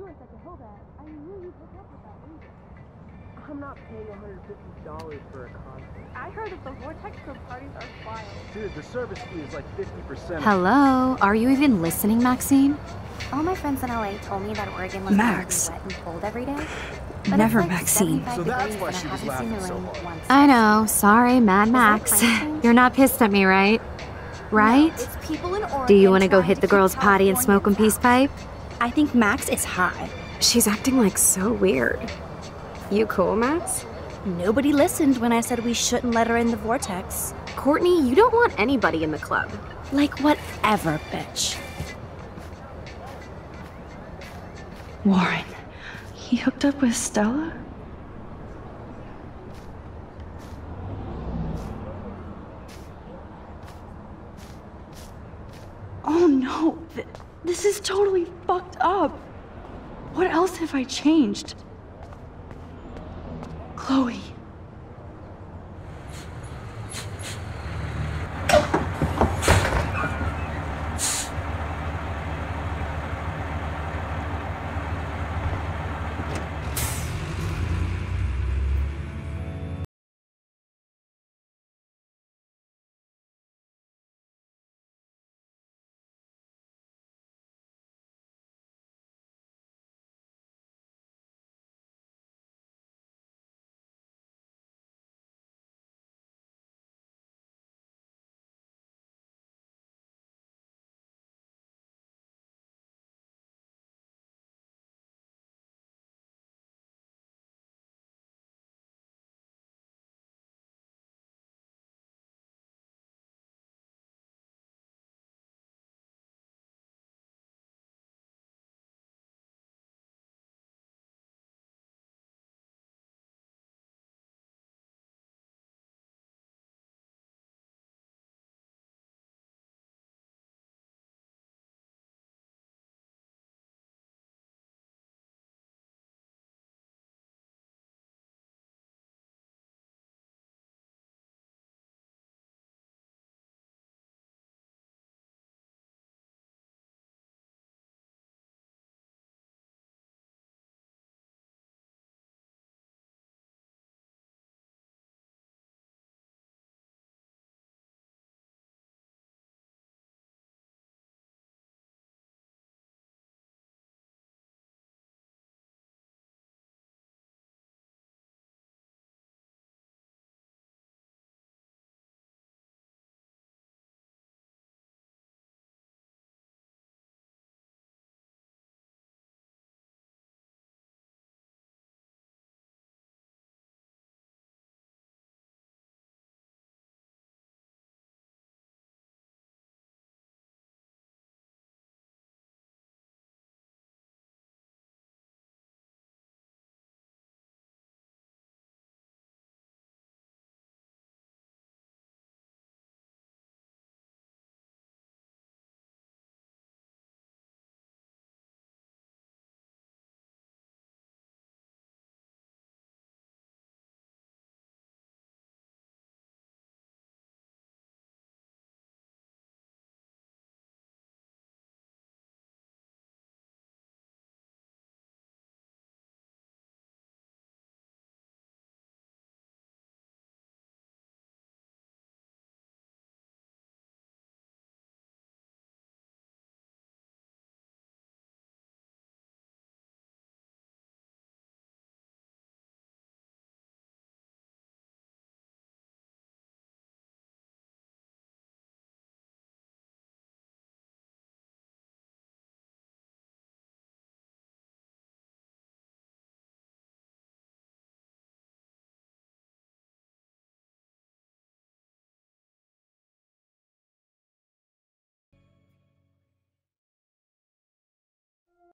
course I could hold that. I knew you'd hook up with that agent. I'm not paying $150 for a concert. I heard that the Vortex Club parties are wild. Dude, the service fee is like 50%. Hello? Are you even listening, Maxine? All my friends in LA told me that Oregon was Max. gonna wet and cold every day. But Never it's like Maxine. So that's why I she was laughing so hard. I know. Sorry, Mad that Max. You're not pissed at me, right? Right? It's people in Oregon Do you want to go hit the girls' potty and smoke a peace pipe? I think Max is high. She's acting like so weird. You cool, Max? Nobody listened when I said we shouldn't let her in the vortex. Courtney, you don't want anybody in the club. Like, whatever, bitch. Warren, he hooked up with Stella? This is totally fucked up. What else have I changed? Chloe.